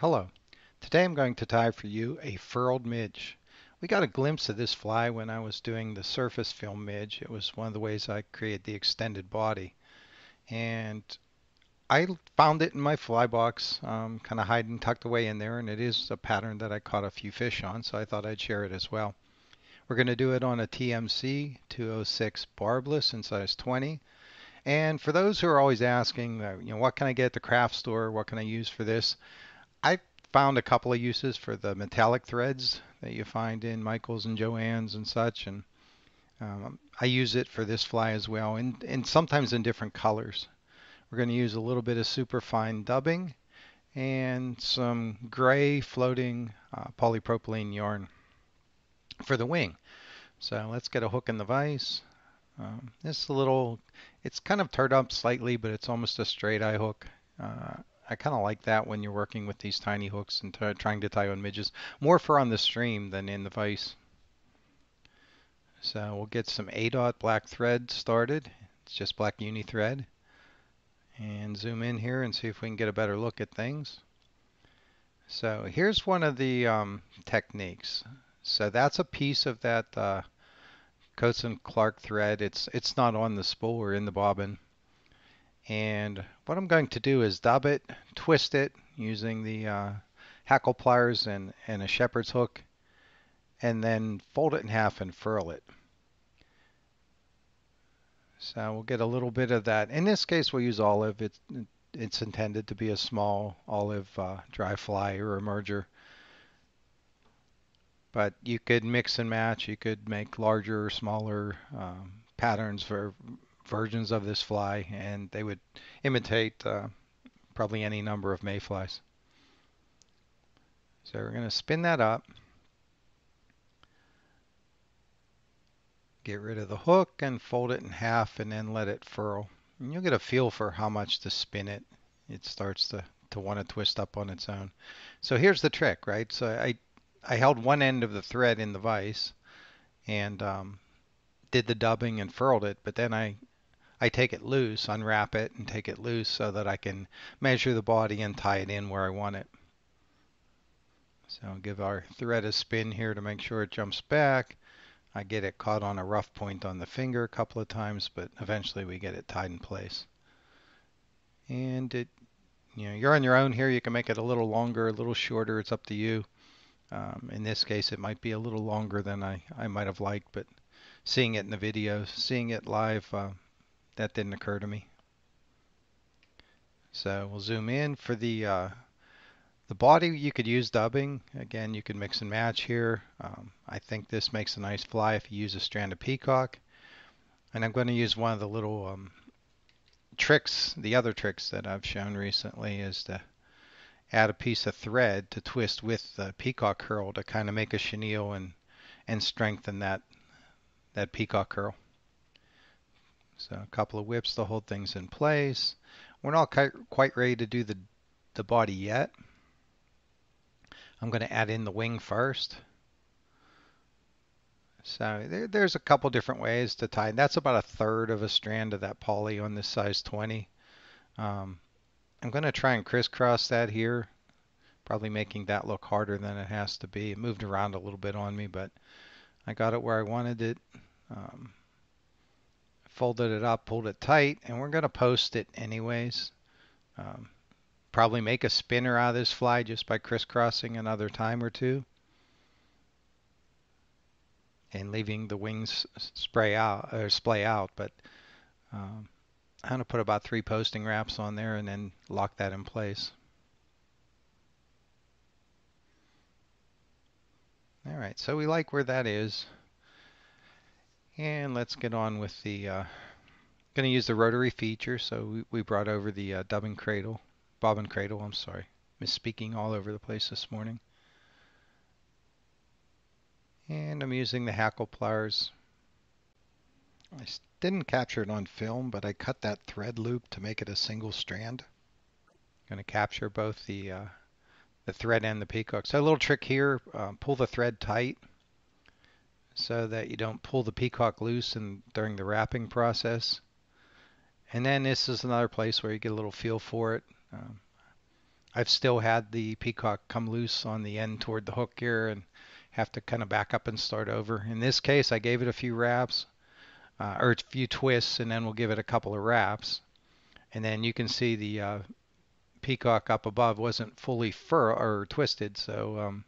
Hello. Today I'm going to tie for you a furled midge. We got a glimpse of this fly when I was doing the surface film midge. It was one of the ways I create the extended body. And I found it in my fly box, um, kind of hiding tucked away in there, and it is a pattern that I caught a few fish on, so I thought I'd share it as well. We're going to do it on a TMC 206 barbless in size 20. And for those who are always asking, uh, you know, what can I get at the craft store? What can I use for this? I found a couple of uses for the metallic threads that you find in Michaels and Joann's and such, and um, I use it for this fly as well, and, and sometimes in different colors. We're going to use a little bit of super fine dubbing and some gray floating uh, polypropylene yarn for the wing. So let's get a hook in the vise. Um, this a little, it's kind of turned up slightly, but it's almost a straight eye hook. Uh, I kind of like that when you're working with these tiny hooks and trying to tie on midges. More for on the stream than in the vise. So we'll get some A-dot black thread started. It's just black uni thread. And zoom in here and see if we can get a better look at things. So here's one of the um, techniques. So that's a piece of that uh, Coats and Clark thread. It's it's not on the spool or in the bobbin. And what I'm going to do is dub it, twist it using the uh, hackle pliers and, and a shepherd's hook, and then fold it in half and furl it. So we'll get a little bit of that. In this case, we'll use olive. It's, it's intended to be a small olive uh, dry fly or emerger. But you could mix and match. You could make larger or smaller um, patterns for versions of this fly, and they would imitate uh, probably any number of mayflies. So we're going to spin that up. Get rid of the hook and fold it in half and then let it furl. And you'll get a feel for how much to spin it. It starts to, to want to twist up on its own. So here's the trick, right? So I, I held one end of the thread in the vise and um, did the dubbing and furled it, but then I I take it loose, unwrap it, and take it loose so that I can measure the body and tie it in where I want it. So I'll give our thread a spin here to make sure it jumps back. I get it caught on a rough point on the finger a couple of times, but eventually we get it tied in place. And it, you know, you're on your own here. You can make it a little longer, a little shorter. It's up to you. Um, in this case, it might be a little longer than I, I might have liked, but seeing it in the video, seeing it live, uh, that didn't occur to me. So we'll zoom in for the uh, the body. You could use dubbing. Again, you could mix and match here. Um, I think this makes a nice fly if you use a strand of peacock. And I'm going to use one of the little um, tricks, the other tricks that I've shown recently is to add a piece of thread to twist with the peacock herl to kind of make a chenille and and strengthen that that peacock herl. So a couple of whips to hold things in place. We're not quite ready to do the, the body yet. I'm going to add in the wing first. So there, there's a couple different ways to tie. That's about a third of a strand of that poly on this size 20. Um, I'm going to try and crisscross that here, probably making that look harder than it has to be. It moved around a little bit on me, but I got it where I wanted it. Um, folded it up, pulled it tight, and we're going to post it anyways. Um, probably make a spinner out of this fly just by crisscrossing another time or two. And leaving the wings spray out or splay out, but um, I'm going to put about three posting wraps on there and then lock that in place. All right, so we like where that is. And let's get on with the, uh, going to use the rotary feature. So we, we brought over the uh, dubbing cradle, bobbin cradle, I'm sorry. Misspeaking all over the place this morning. And I'm using the hackle pliers. I didn't capture it on film, but I cut that thread loop to make it a single strand. Going to capture both the uh, the thread and the peacock. So a little trick here, uh, pull the thread tight so that you don't pull the peacock loose and during the wrapping process. And then this is another place where you get a little feel for it. Um, I've still had the peacock come loose on the end toward the hook here and have to kind of back up and start over. In this case, I gave it a few wraps uh, or a few twists, and then we'll give it a couple of wraps. And then you can see the uh, peacock up above wasn't fully fur or twisted, so um,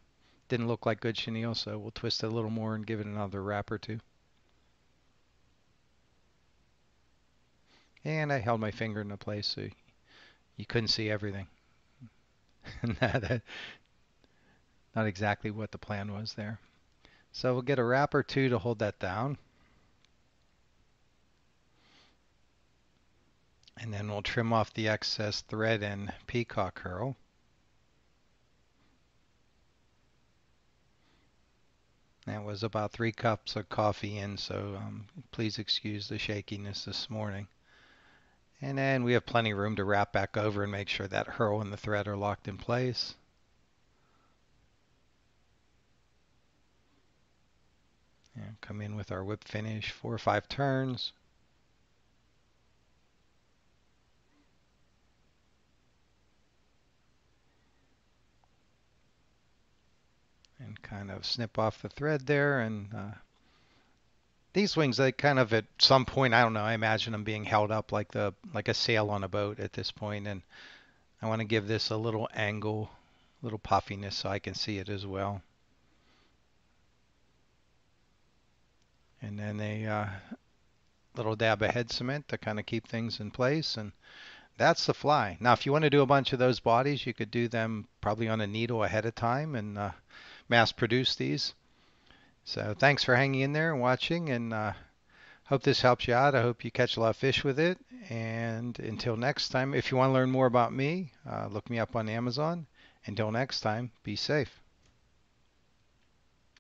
didn't look like good chenille. So we'll twist it a little more and give it another wrap or two. And I held my finger in into place so you couldn't see everything. not exactly what the plan was there. So we'll get a wrap or two to hold that down. And then we'll trim off the excess thread and peacock herl. That was about three cups of coffee in, so um, please excuse the shakiness this morning. And then we have plenty of room to wrap back over and make sure that herl and the thread are locked in place. And come in with our whip finish, four or five turns. Kind of snip off the thread there and uh, these wings they kind of at some point I don't know I imagine them being held up like the like a sail on a boat at this point and I want to give this a little angle a little puffiness so I can see it as well. And then a uh, little dab of head cement to kind of keep things in place and that's the fly. Now if you want to do a bunch of those bodies you could do them probably on a needle ahead of time and uh, mass produce these so thanks for hanging in there and watching, and uh, hope this helps you out. I hope you catch a lot of fish with it. And until next time, if you want to learn more about me, uh, look me up on Amazon. Until next time, be safe.